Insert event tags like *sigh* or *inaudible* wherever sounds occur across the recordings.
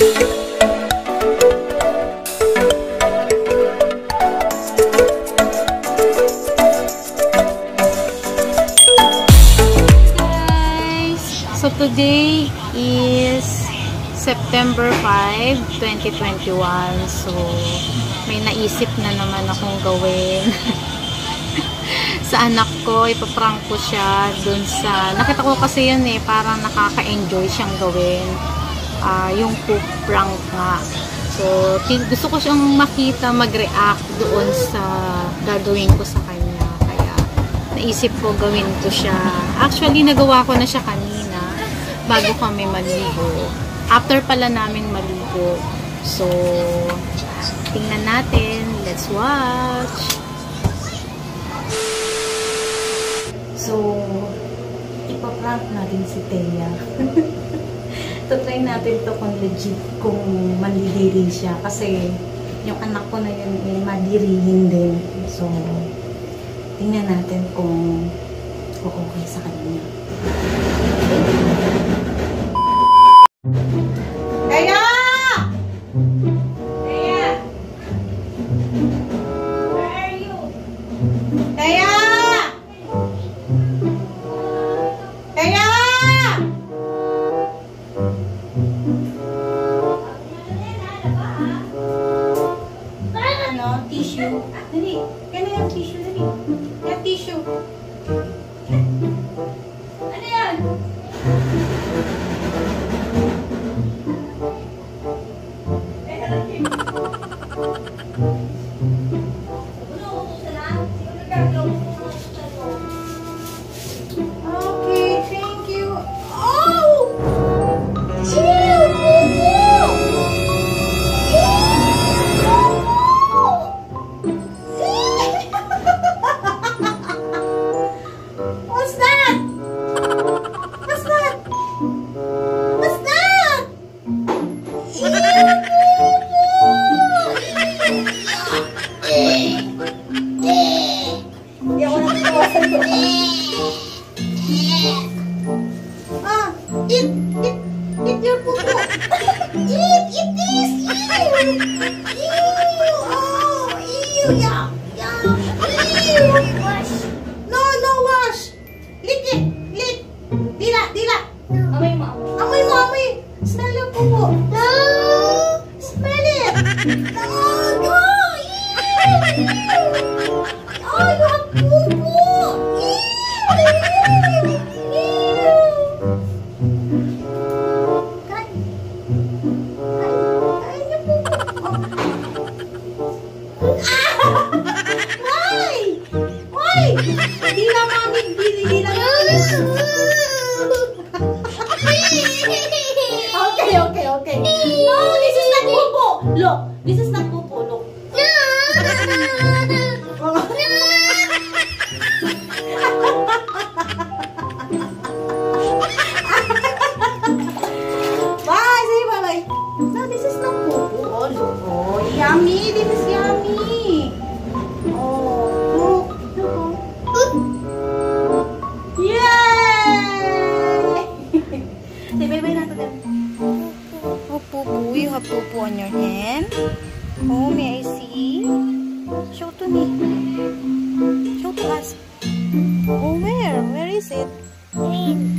So today is September 5, 2021. So may naisip na naman akong gawin. *laughs* sa anak ko, ipaprank ko siya dun sa, nakita ko kasi yun eh, parang nakaka-enjoy siyang gawin. Ah, yung poop prank nga. So, gusto ko siyang makita mag-react doon sa gagawin ko sa kanya. Kaya, naisip ko gawin ko siya. Actually, nagawa ko na siya kanina bago kami maligo. After pala namin maligo. So, tingnan natin. Let's watch. So, ipaprank natin si Teya. *laughs* Natin to kung legit, kung manlidiri siya. Kasi, yung anak ko na yun, eh, madirihin din. So, tingnan natin kung kung okay sa kanya. Yung eat, eat, eat your pupo. eat, eat this, ew. Ew, No, this is not pupo. Look, this is not. You have pupu on your hand. Oh, may I see? Show to me. Show to us. Oh, where? Where is it?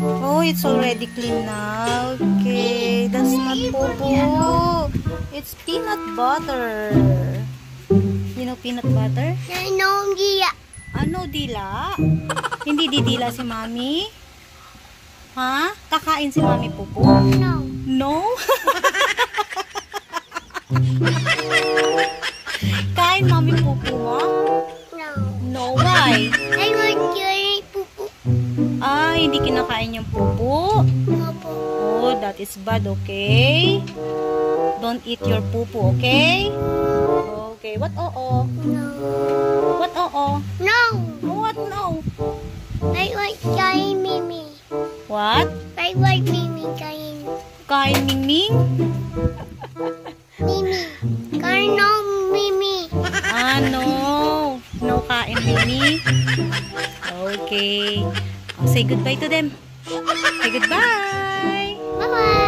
Oh, it's already clean now. Okay, that's not popo. It's peanut butter. You know peanut butter? Ano, dila? Hindi didila si mami? Ha? Kakain si mami pupo? No? *laughs* *laughs* Kain mami pupo mo? No, why? Ah, hindi kinakain yung pupo. Oh, that is bad, okay? Don't eat your pupu, okay? Okay, what oo? What oo? What no? What? Kain Mingming? Ah, Mommy? Okay. Oh, say goodbye to them. Say goodbye. Bye-bye.